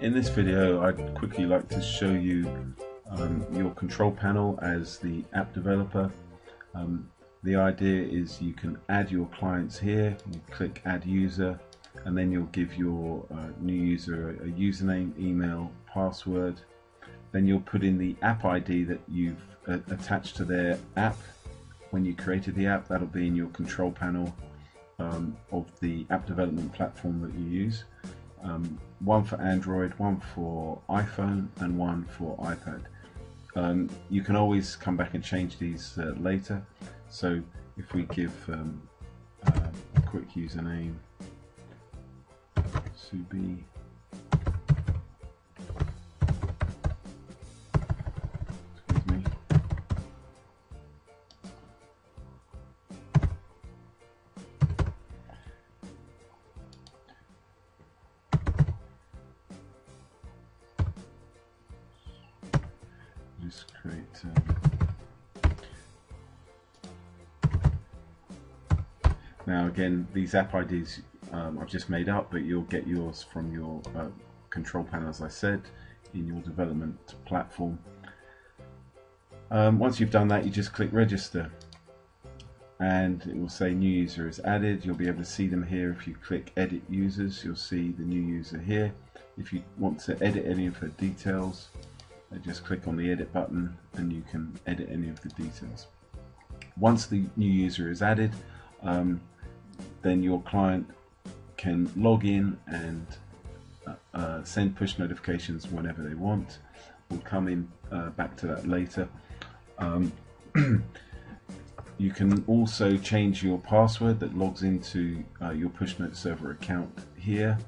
this video I'd quickly like to show you um, your control panel as the app developer. Um, the idea is you can add your clients here, you click add user and then you'll give your uh, new user a, a username, email, password. Then you'll put in the app ID that you've uh, attached to their app when you created the app. That'll be in your control panel um, of the app development platform that you use. Um, one for Android, one for iPhone, and one for iPad. Um, you can always come back and change these uh, later. So if we give um, uh, a quick username, Subi just create um, now again these app IDs um, I've just made up but you'll get yours from your uh, control panel as I said in your development platform. Um, once you've done that you just click register. And it will say new user is added. You'll be able to see them here. If you click edit users you'll see the new user here. If you want to edit any of her details just click on the edit button and you can edit any of the details. Once the new user is added, um, then your client can log in and uh, uh, send push notifications whenever they want. We'll come in uh, back to that later. Um, you can also change your password that logs into uh, your pushnote server account here.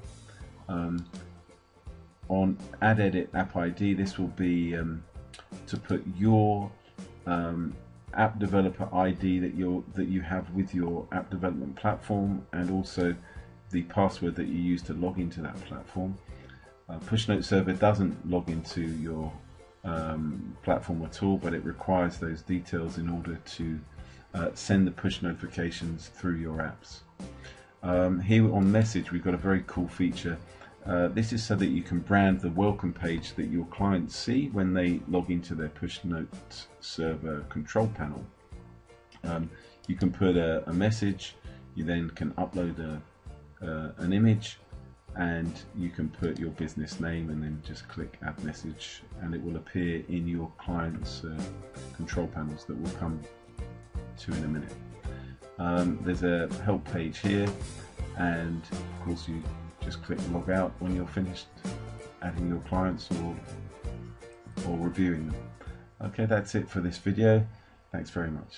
Um, on add edit app ID this will be um, to put your um, app developer ID that you that you have with your app development platform and also the password that you use to log into that platform. Uh, Pushnote server doesn't log into your um, platform at all but it requires those details in order to uh, send the push notifications through your apps. Um, here on message we've got a very cool feature uh, this is so that you can brand the welcome page that your clients see when they log into their Pushnote server control panel. Um, you can put a, a, message, you then can upload a, uh, an image, and you can put your business name and then just click add message and it will appear in your client's uh, control panels that we'll come to in a minute. Um, there's a help page here and of course you just click log out when you're finished adding your clients or, or reviewing them. Okay, that's it for this video. Thanks very much.